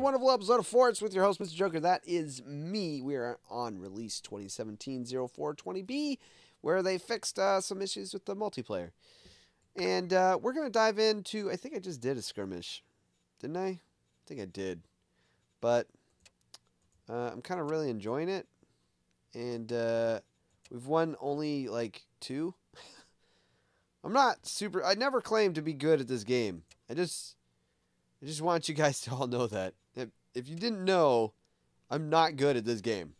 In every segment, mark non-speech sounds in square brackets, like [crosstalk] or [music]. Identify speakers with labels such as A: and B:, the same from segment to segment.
A: another wonderful episode of Forts with your host, Mr. Joker. That is me. We are on release 2017-0420B, where they fixed uh, some issues with the multiplayer. And uh, we're going to dive into, I think I just did a skirmish. Didn't I? I think I did. But uh, I'm kind of really enjoying it. And uh, we've won only like two. [laughs] I'm not super, I never claimed to be good at this game. I just I just want you guys to all know that. If, you didn't know, I'm not good at this game.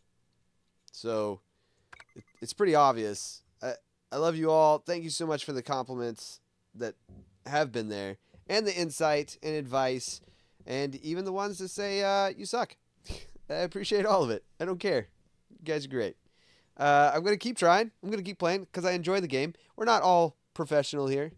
A: So, it, it's pretty obvious. I, I love you all. Thank you so much for the compliments that have been there, and the insight and advice, and even the ones that say uh, you suck. [laughs] I appreciate all of it. I don't care. You guys are great. Uh, I'm going to keep trying. I'm going to keep playing because I enjoy the game. We're not all professional here.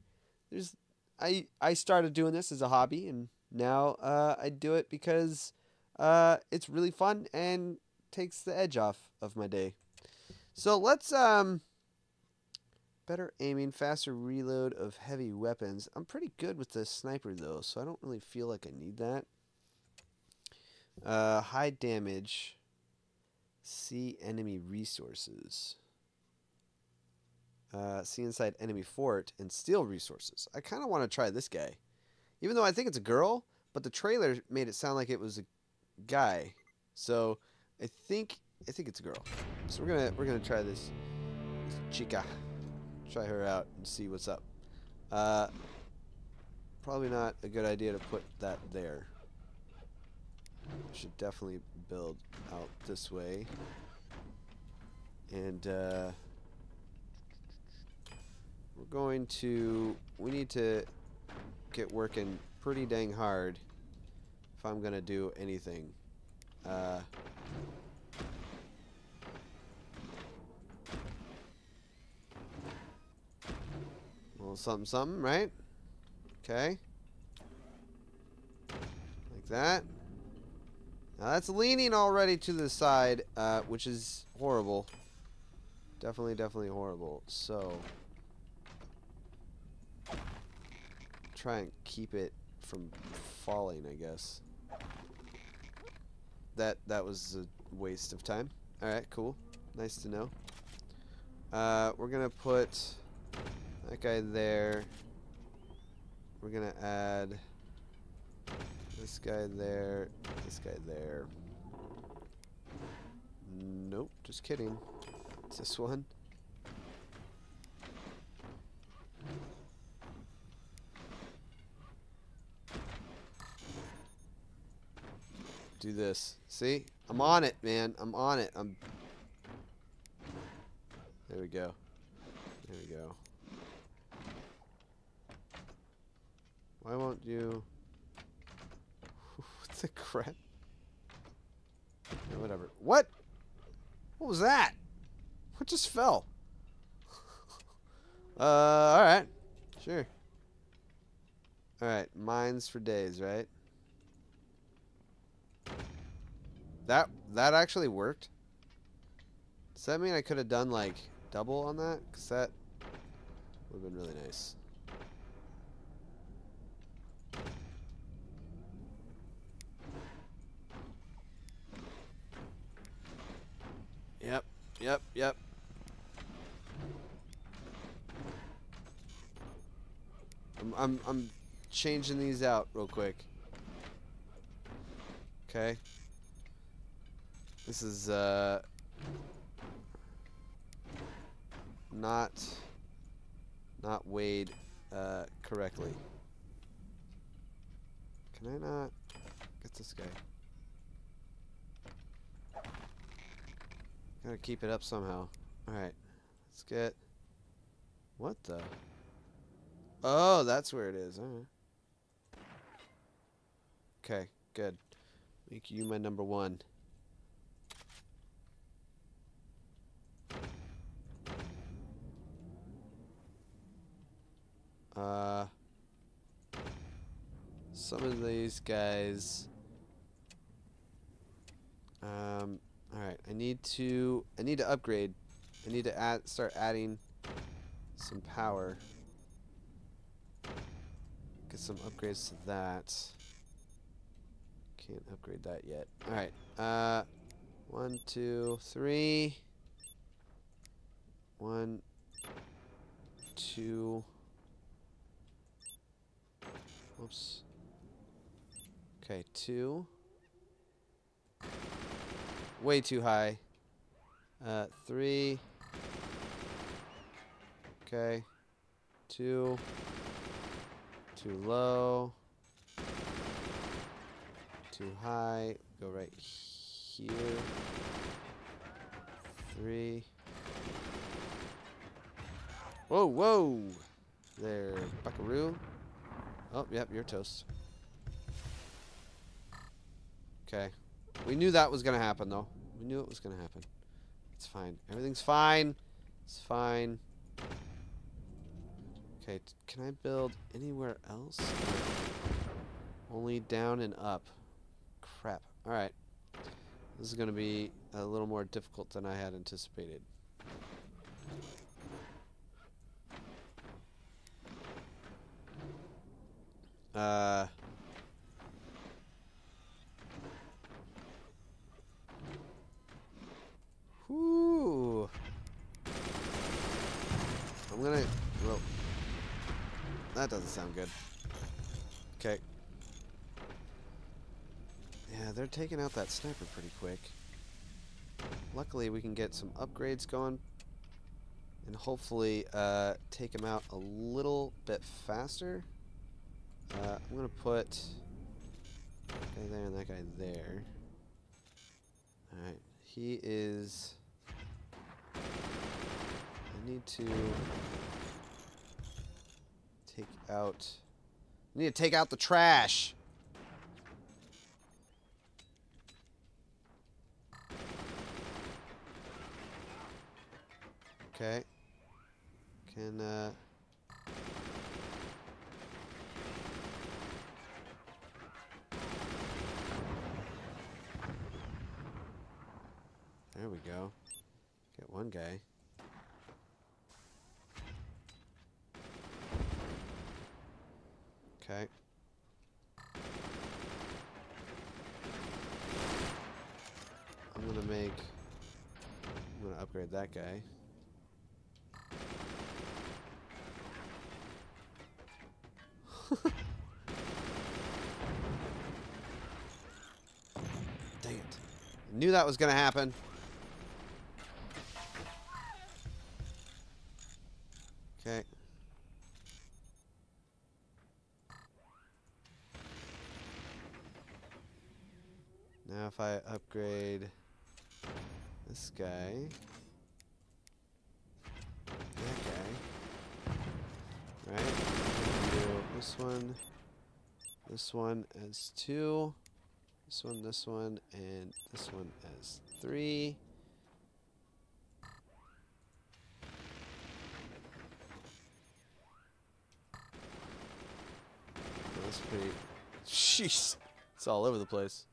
A: There's I I started doing this as a hobby and now uh, I do it because uh, it's really fun and takes the edge off of my day. So let's um, better aiming, faster reload of heavy weapons. I'm pretty good with the sniper though, so I don't really feel like I need that. Uh, high damage. See enemy resources. Uh, see inside enemy fort and steal resources. I kind of want to try this guy. Even though I think it's a girl, but the trailer made it sound like it was a guy. So I think I think it's a girl. So we're gonna we're gonna try this, this chica. Try her out and see what's up. Uh, probably not a good idea to put that there. Should definitely build out this way. And uh, we're going to we need to get working pretty dang hard if I'm going to do anything. Uh, well, something, something, right? Okay. Like that. Now that's leaning already to the side, uh, which is horrible. Definitely, definitely horrible. So... try and keep it from falling, I guess. That that was a waste of time. Alright, cool. Nice to know. Uh, we're gonna put that guy there. We're gonna add this guy there, this guy there. Nope, just kidding. It's this one. Do this. See? I'm on it, man. I'm on it. I'm... There we go. There we go. Why won't you... [laughs] what the crap? Yeah, whatever. What? What was that? What just fell? [laughs] uh, alright. Sure. Alright, mines for days, right? That that actually worked. Does that mean I could have done like double on that? Cause that would have been really nice. Yep, yep, yep. I'm I'm I'm changing these out real quick. Okay. This is uh, not not weighed uh, correctly. Can I not get this guy? Gotta keep it up somehow. Alright. Let's get... What the? Oh, that's where it is. Alright. Okay, good. Make you my number one. Uh, some of these guys. Um, all right, I need to. I need to upgrade. I need to add. Start adding some power. Get some upgrades to that. Can't upgrade that yet. Alright. Uh, one, two, three. One, two. Oops. Okay, two. Way too high. Uh, three. Okay. Two. Too low. Too high. Go right here. Three. Whoa, whoa! There, buckaroo. Oh, yep, you're toast. Okay. We knew that was going to happen, though. We knew it was going to happen. It's fine. Everything's fine. It's fine. Okay, can I build anywhere else? Only down and up. Crap. Alright. This is going to be a little more difficult than I had anticipated. Uh... Whoo! I'm gonna... Well... That doesn't sound good. Okay. Yeah, they're taking out that sniper pretty quick. Luckily, we can get some upgrades going. And hopefully, uh, take them out a little bit faster. Uh, I'm gonna put that guy there and that guy there. Alright, he is... I need to take out... I need to take out the trash! Okay. Can, uh... we go. Get one guy. Okay. I'm gonna make... I'm gonna upgrade that guy. [laughs] Dang it. Knew that was gonna happen. Okay. Now if I upgrade this guy, that guy, right? Do this one, this one as two, this one, this one, and this one as three. That's pretty. [laughs] Jeez, it's all over the place.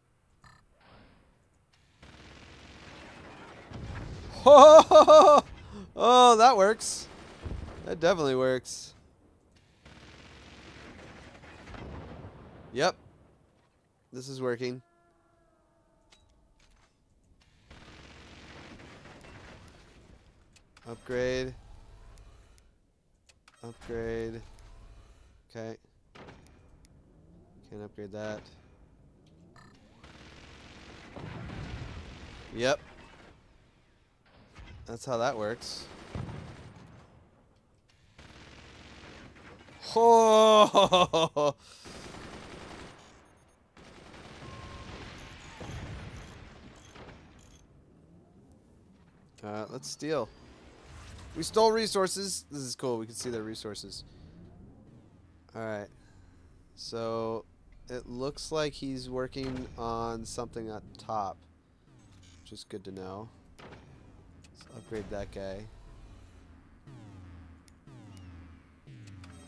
A: Oh, [laughs] oh, that works. That definitely works. Yep. This is working. Upgrade. Upgrade. Okay. Can't upgrade that. Yep. That's how that works. Oh! Uh, let's steal. We stole resources. This is cool. We can see their resources. Alright. So, it looks like he's working on something at top. Which is good to know. Upgrade that guy.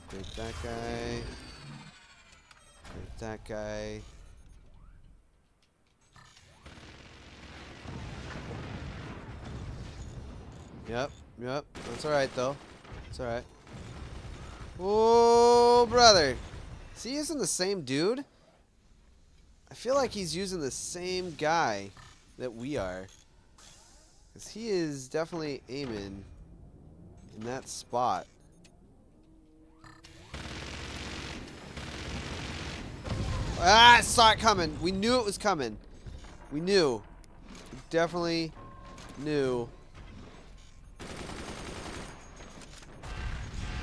A: Upgrade that guy. Upgrade that guy. Yep, yep. That's alright, though. It's alright. Oh, brother. Is he using the same dude? I feel like he's using the same guy that we are. Because he is definitely aiming in that spot. Ah, I saw it coming. We knew it was coming. We knew. We definitely knew.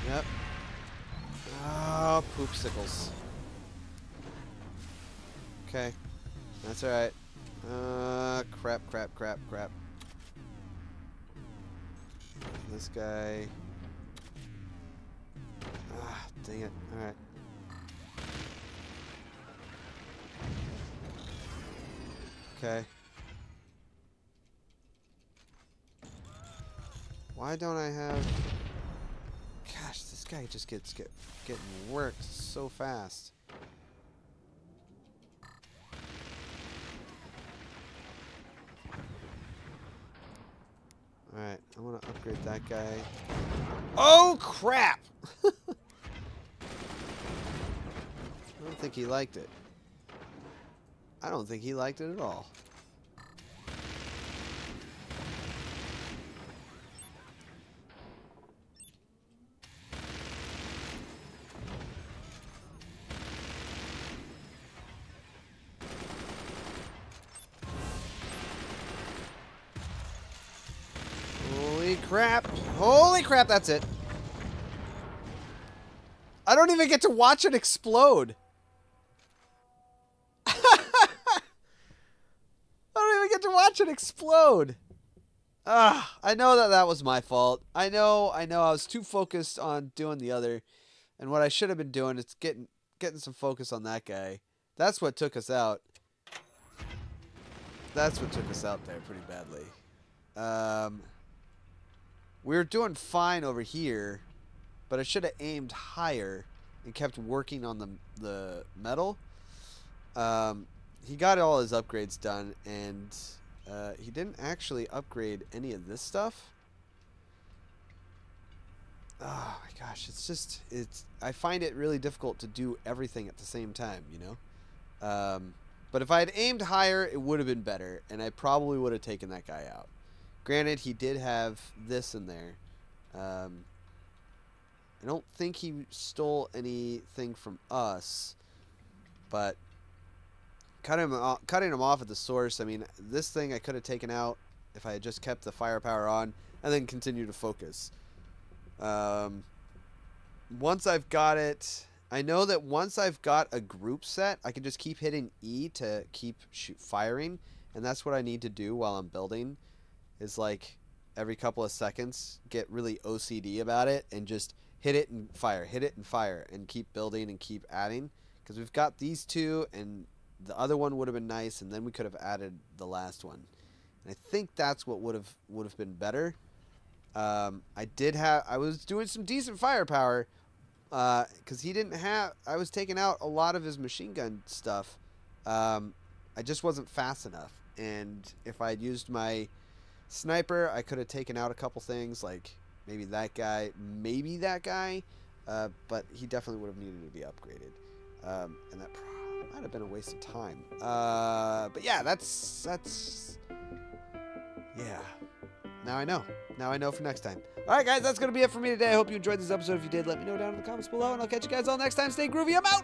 A: Yep. Oh, poopsicles. Okay. That's alright. Uh, crap, crap, crap, crap. This guy. Ah, dang it. Alright. Okay. Why don't I have... Gosh, this guy just gets get getting worked so fast. Alright, That guy. Oh, crap! [laughs] I don't think he liked it. I don't think he liked it at all. Holy crap. Holy crap, that's it. I don't even get to watch it explode. [laughs] I don't even get to watch it explode. Ah, I know that that was my fault. I know, I know. I was too focused on doing the other, and what I should have been doing is getting getting some focus on that guy. That's what took us out. That's what took us out there pretty badly. Um, we were doing fine over here, but I should have aimed higher and kept working on the the metal. Um, he got all his upgrades done, and uh, he didn't actually upgrade any of this stuff. Oh my gosh, it's just it's. I find it really difficult to do everything at the same time, you know. Um, but if I had aimed higher, it would have been better, and I probably would have taken that guy out. Granted, he did have this in there. Um, I don't think he stole anything from us, but cutting him off, cutting him off at the source. I mean, this thing I could have taken out if I had just kept the firepower on and then continue to focus. Um, once I've got it, I know that once I've got a group set, I can just keep hitting E to keep shoot firing, and that's what I need to do while I'm building. Is like every couple of seconds get really OCD about it and just hit it and fire, hit it and fire, and keep building and keep adding because we've got these two and the other one would have been nice, and then we could have added the last one. And I think that's what would have would have been better. Um, I did have I was doing some decent firepower because uh, he didn't have. I was taking out a lot of his machine gun stuff. Um, I just wasn't fast enough, and if I had used my sniper, I could have taken out a couple things like maybe that guy, maybe that guy, uh, but he definitely would have needed to be upgraded, um, and that might have been a waste of time. Uh, but yeah, that's that's yeah. Now I know. Now I know for next time. All right, guys, that's gonna be it for me today. I hope you enjoyed this episode. If you did, let me know down in the comments below, and I'll catch you guys all next time. Stay groovy. I'm out.